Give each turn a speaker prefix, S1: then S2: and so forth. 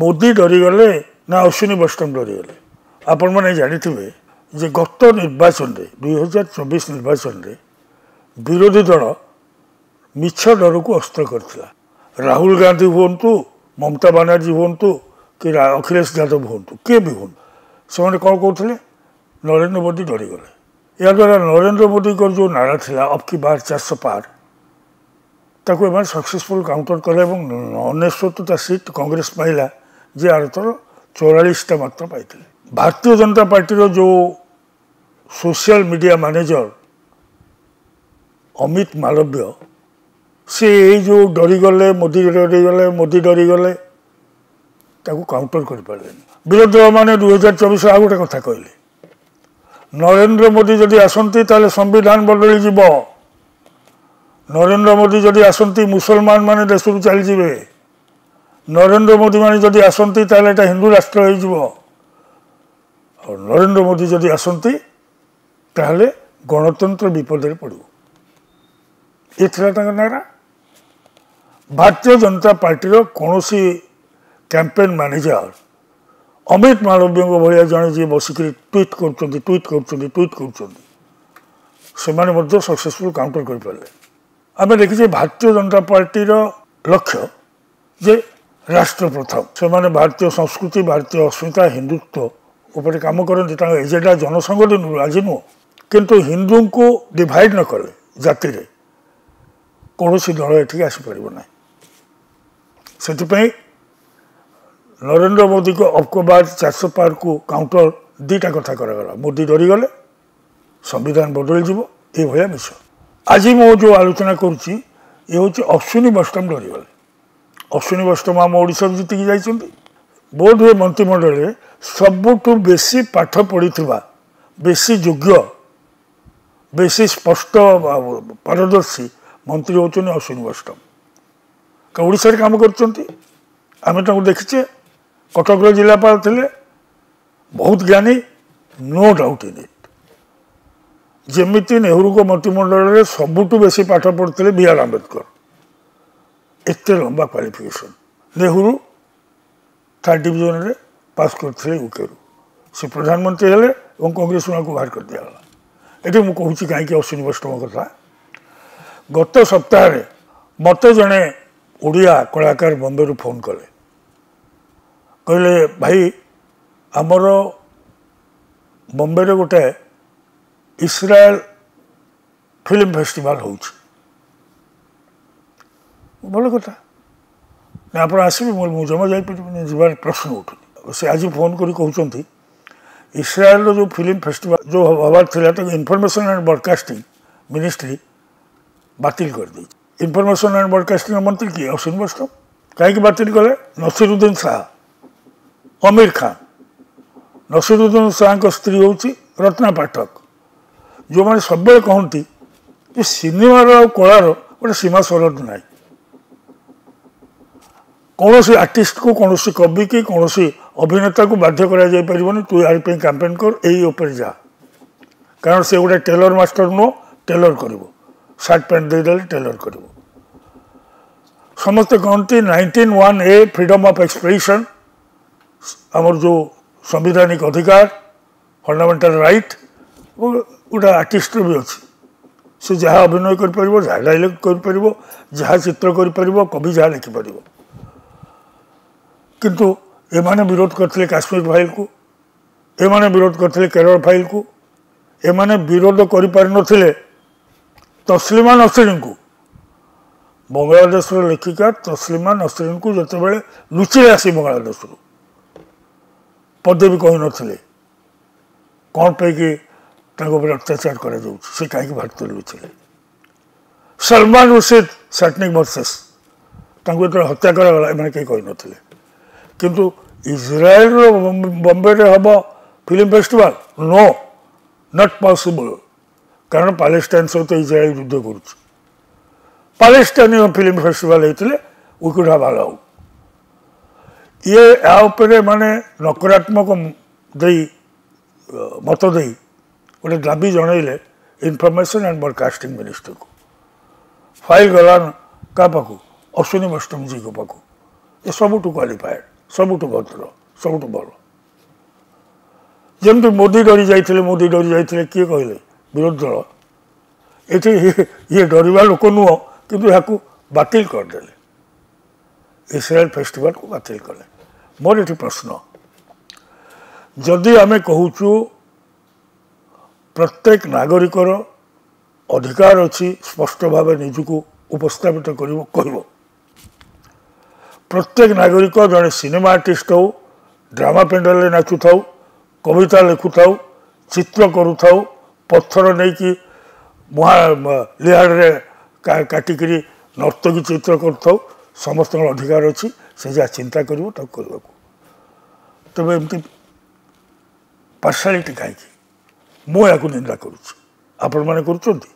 S1: ମୋଦି ଡରିଗଲେ ନା ଅଶ୍ୱିନୀ ବୈଷ୍ଣବ ଡରିଗଲେ ଆପଣମାନେ ଜାଣିଥିବେ ଯେ ଗତ ନିର୍ବାଚନରେ ଦୁଇ ହଜାର ଚବିଶ ନିର୍ବାଚନରେ ବିରୋଧୀ ଦଳ ମିଛ ଡରକୁ ଅସ୍ତ୍ର କରିଥିଲା ରାହୁଲ ଗାନ୍ଧୀ ହୁଅନ୍ତୁ ମମତା ବାନାର୍ଜୀ ହୁଅନ୍ତୁ କି ଅଖିଳେଶ ଯାଦବ ହୁଅନ୍ତୁ କିଏ ବି ହୁଅନ୍ତୁ ସେମାନେ କ'ଣ କହୁଥିଲେ ନରେନ୍ଦ୍ର ମୋଦି ଡରିଗଲେ ଏହାଦ୍ୱାରା ନରେନ୍ଦ୍ର ମୋଦିଙ୍କର ଯେଉଁ ନାରା ଥିଲା ଅଫ୍ କି ବାର ଚାରିଶହ ପାର ତାକୁ ଏମାନେ ସକ୍ସେସଫୁଲ୍ କାଉଣ୍ଟର କଲେ ଏବଂ ଅନେଶ୍ୱତ ତା ସିଟ୍ କଂଗ୍ରେସ ପାଇଲା ଯେ ଆରଥର ଚଉରାଳିଶଟା ମାତ୍ର ପାଇଥିଲେ ଭାରତୀୟ ଜନତା ପାର୍ଟିର ଯେଉଁ social media manager Amit Malviya ସେ ଏଇ ଯେଉଁ ଡରିଗଲେ ମୋଦି ଡରିଗଲେ ମୋଦି ଡରିଗଲେ ତାକୁ କାଉଣ୍ଟର କରିପାରିଲେନି ବିରୋଧୀ ଦଳମାନେ ଦୁଇହଜାର ଚବିଶ ଆଉ ଗୋଟେ କଥା କହିଲେ ନରେନ୍ଦ୍ର ମୋଦି ଯଦି ଆସନ୍ତି ତାହେଲେ ସମ୍ବିଧାନ ବଦଳିଯିବ ନରେନ୍ଦ୍ର ମୋଦି ଯଦି ଆସନ୍ତି ମୁସଲମାନମାନେ ଦେଶରୁ ଚାଲିଯିବେ ନରେନ୍ଦ୍ର ମୋଦିମାନେ ଯଦି ଆସନ୍ତି ତାହେଲେ ଏଇଟା ହିନ୍ଦୁ ରାଷ୍ଟ୍ର ହେଇଯିବ ଆଉ ନରେନ୍ଦ୍ର ମୋଦି ଯଦି ଆସନ୍ତି ତାହେଲେ ଗଣତନ୍ତ୍ର ବିପଦରେ ପଡ଼ିବ ଏ ଥିଲା ତାଙ୍କ ନାରା ଭାରତୀୟ ଜନତା ପାର୍ଟିର କୌଣସି କ୍ୟାମ୍ପେନ୍ ମ୍ୟାନେଜର ଅମିତ ମାଳବ୍ୟଙ୍କ ଭଳିଆ ଜଣେ ଯିଏ ବସିକରି ଟ୍ୱିଟ୍ କରୁଛନ୍ତି ଟ୍ୱିଟ୍ କରୁଛନ୍ତି ଟ୍ୱିଟ୍ କରୁଛନ୍ତି ସେମାନେ ମଧ୍ୟ ସକ୍ସେସଫୁଲ୍ କାଉଣ୍ଟର କରିପାରିଲେ ଆମେ ଦେଖିଛେ ଭାରତୀୟ ଜନତା ପାର୍ଟିର ଲକ୍ଷ୍ୟ ଯେ ରାଷ୍ଟ୍ର ପ୍ରଥମ ସେମାନେ ଭାରତୀୟ ସଂସ୍କୃତି ଭାରତୀୟ ଅସ୍ମିତା ହିନ୍ଦୁତ୍ୱ ଉପରେ କାମ କରନ୍ତି ତାଙ୍କ ଏଜେଣ୍ଡା ଜନସଂଗଠନ ଆଜି ନୁହଁ କିନ୍ତୁ ହିନ୍ଦୁଙ୍କୁ ଡିଭାଇଡ଼ ନ କଲେ ଜାତିରେ କୌଣସି ଦଳ ଏଠିକି ଆସିପାରିବ ନାହିଁ ସେଥିପାଇଁ ନରେନ୍ଦ୍ର ମୋଦିଙ୍କ ଅବକବାଦ ଚାଷ ପାର୍କକୁ କାଉଣ୍ଟର ଦୁଇଟା କଥା କରାଗଲା ମୋଦି ଡରିଗଲେ ସମ୍ବିଧାନ ବଦଳିଯିବ ଏଇଭଳିଆ ବିଷୟ ଆଜି ମୁଁ ଯେଉଁ ଆଲୋଚନା କରୁଛି ଇଏ ହେଉଛି ଅଶ୍ୱିନୀ ବୈଷ୍ଣବ ଡରିଗଲେ ଅଶ୍ୱିନୀ ବୈଷ୍ଣବ ଆମ ଓଡ଼ିଶାରୁ ଜିତିକି ଯାଇଛନ୍ତି ବୋଧହୁଏ ମନ୍ତ୍ରିମଣ୍ଡଳରେ ସବୁଠୁ ବେଶୀ ପାଠ ପଢ଼ିଥିବା ବେଶୀ ଯୋଗ୍ୟ ବେଶୀ ସ୍ପଷ୍ଟ ପାରଦର୍ଶୀ ମନ୍ତ୍ରୀ ହେଉଛନ୍ତି ଅଶ୍ୱିନୀ ବୈଷ୍ଣବ ଓଡ଼ିଶାରେ କାମ କରୁଛନ୍ତି ଆମେ ତାଙ୍କୁ ଦେଖିଛେ କଟକର ଜିଲ୍ଲାପାଳ ଥିଲେ ବହୁତ ଜ୍ଞାନୀ ନୋ ଡାଉଟ୍ ଇନ୍ ଇଟ୍ ଯେମିତି ନେହେରୁଙ୍କ ମନ୍ତ୍ରିମଣ୍ଡଳରେ ସବୁଠୁ ବେଶୀ ପାଠ ପଢ଼ୁଥିଲେ ବି ଆର୍ ଆମ୍ବେଦକର इतने लंबा क्वाफिकेसन नेहरू थर्ड डिविजन में पास करते से प्रधानमंत्री हेले और कंग्रेस को बाहर कर दिगला ये मुझे कहीं अश्विनी वैष्णव कथा गत सप्ताह मत जड़े ओडिया कलाकार बम्बे फोन कले कहले भाई आमर बम्बे गोटे इस्राएल फिल्म फेस्टिवल होଉଛି ଭଲ କଥା ଆପଣ ଆସିବେ ମୁଁ ଜମା ଯାଇପାରିବିନି ଯିବାର ପ୍ରଶ୍ନ ଉଠୁନି ସେ ଆଜି ଫୋନ୍ କରି କହୁଛନ୍ତି ଇସ୍ରାଏଲ୍ର ଯେଉଁ ଫିଲ୍ମ ଫେଷ୍ଟିଭାଲ୍ ଯେଉଁ ହେବାର ଥିଲା ତାକୁ ଇନଫର୍ମେସନ୍ ଆଣ୍ଡ ବ୍ରଡ଼କାଷ୍ଟିଂ ମିନିଷ୍ଟ୍ରି ବାତିଲ କରିଦେଇଛି ଇନଫର୍ମେସନ୍ ଆଣ୍ଡ ବ୍ରଡ଼କାଷ୍ଟିଂର ମନ୍ତ୍ରୀ କିଏ ଅଶ୍ୱିନ ବୈଷ୍ଣବ କାହିଁକି ବାତିଲ କଲେ ନସିରୁଦ୍ଦିନ ଶାହା ଅମିର ଖାନ୍ ନସିରୁଦ୍ଦିନ ଶାହାଙ୍କ ସ୍ତ୍ରୀ ହେଉଛି ରତ୍ନା ପାଠକ ଯେଉଁମାନେ ସବୁବେଳେ କହନ୍ତି ଯେ ସିନେମାର ଆଉ କଳାର ଗୋଟେ ସୀମା ସରହଦ ନାହିଁ କୌଣସି ଆର୍ଟିଷ୍ଟକୁ କୌଣସି କବି କି କୌଣସି ଅଭିନେତାକୁ ବାଧ୍ୟ କରାଯାଇପାରିବନି ତୁ ଏହାରି ପାଇଁ କ୍ୟାମ୍ପେନ୍ କର ଏଇ ଉପରେ ଯା କାରଣ ସେ ଗୋଟେ ଟେଲର ମାଷ୍ଟର ନୁହଁ ଟେଲର କରିବ ସାର୍ଟ ପ୍ୟାଣ୍ଟ ଦେଇଦେଲେ ଟେଲର କରିବ ସମସ୍ତେ କହନ୍ତି nineteen one A freedom of expression ଆମର ଯେଉଁ ସାମ୍ବିଧାନିକ ଅଧିକାର ଫଣ୍ଡାମେଣ୍ଟାଲ ରାଇଟ୍ ଗୋଟେ ଆର୍ଟିଷ୍ଟର ବି ଅଛି ସେ ଯାହା ଅଭିନୟ କରିପାରିବ ଯାହା ଡାଇଲଗ୍ କରିପାରିବ ଯାହା ଚିତ୍ର କରିପାରିବ କବି ଯାହା ଲେଖିପାରିବ କିନ୍ତୁ ଏମାନେ ବିରୋଧ କରିଥିଲେ କାଶ୍ମୀର ଫାଇଲ୍କୁ ଏମାନେ ବିରୋଧ କରିଥିଲେ କେରଳ ଫାଇଲ୍କୁ ଏମାନେ ବିରୋଧ କରିପାରିନଥିଲେ ତସଲିମା ନସରିଙ୍କୁ ବଙ୍ଗଳାଦେଶର ଲେଖିକା ତସଲିମା ନସରିଙ୍କୁ ଯେତେବେଳେ ଲୁଚିରେ ଆସି ବଙ୍ଗଳାଦେଶରୁ ପଦେ ବି କହିନଥିଲେ କ'ଣ ପାଇଁକି ତାଙ୍କ ଉପରେ ଅତ୍ୟାଚାର କରାଯାଉଛି ସେ କାହିଁକି ଭାରତରେ ଲୁଚିଲେ ସଲମାନ ରୁସିଦ ସାଟନିକ ଭର୍ସେସ୍ ତାଙ୍କୁ ଯେତେବେଳେ ହତ୍ୟା କରାଗଲା ଏମାନେ କେହି କହିନଥିଲେ किंतु इजराइल बॉम्बे रे hub film festival no not possible कारण पालेस्टाइन सहित इजराइल युद्ध କରୁଛି ପାଲେଷ୍ଟାଇନ ଫିଲ୍ମ ଫେଷ୍ଟିଭାଲ ହେଇଥିଲେ ଉଇକୁଡ଼ ହେବା ଆଉ ଇଏ ଏହା ଉପରେ ମାନେ ନକାରାତ୍ମକ ଦେଇ ମତ ଦେଇ ଗୋଟେ ଦାବି ଜଣାଇଲେ ଇନଫର୍ମେସନ୍ ଆଣ୍ଡ ବ୍ରଡ଼କାଷ୍ଟିଂ ମିନିଷ୍ଟରକୁ ଫାଇଲ୍ ଗଲା କାହା ପାଖକୁ ଅଶ୍ୱିନୀ ବୈଷ୍ଣବଜୀଙ୍କ ପାଖକୁ ଏସବୁ ଟୁ କ୍ୱାଲିଫାଏଡ୍ ସବୁଠୁ ଭଦ୍ର ସବୁଠୁ ଭଲ ଯେମିତି ମୋଦି ଡରି ଯାଇଥିଲେ ମୋଦି ଡରି ଯାଇଥିଲେ କିଏ କହିଲେ ବିରୋଧୀ ଦଳ ଏଠି ଇଏ ଡରିବା ଲୋକ ନୁହଁ କିନ୍ତୁ ଏହାକୁ ବାତିଲ କରିଦେଲେ ଇସ୍ରାଏଲ ଫେଷ୍ଟିଭାଲକୁ ବାତିଲ କଲେ ମୋର ଏଠି ପ୍ରଶ୍ନ ଯଦି ଆମେ କହୁଛୁ ପ୍ରତ୍ୟେକ ନାଗରିକର ଅଧିକାର ଅଛି ସ୍ପଷ୍ଟ ଭାବେ ନିଜକୁ ଉପସ୍ଥାପିତ କରିବ କହିବ ପ୍ରତ୍ୟେକ ନାଗରିକ ଜଣେ ସିନେମା ଆର୍ଟିଷ୍ଟ ହେଉ ଡ୍ରାମା ପେଣ୍ଡାଲରେ ନାଚୁଥାଉ କବିତା ଲେଖୁଥାଉ ଚିତ୍ର କରୁଥାଉ ପଥର ନେଇକି ମହା ଲିହାଡ଼ରେ କାଟିକିରି ନର୍ତ୍ତକି ଚିତ୍ର କରୁଥାଉ ସମସ୍ତଙ୍କର ଅଧିକାର ଅଛି ସେ ଯାହା ଚିନ୍ତା କରିବ ତାକୁ କରିବାକୁ ତେବେ ଏମିତି ପାର୍ଶାଳିଟି କାହିଁକି ମୁଁ ଏହାକୁ ନିନ୍ଦା କରୁଛି ଆପଣମାନେ କରୁଛନ୍ତି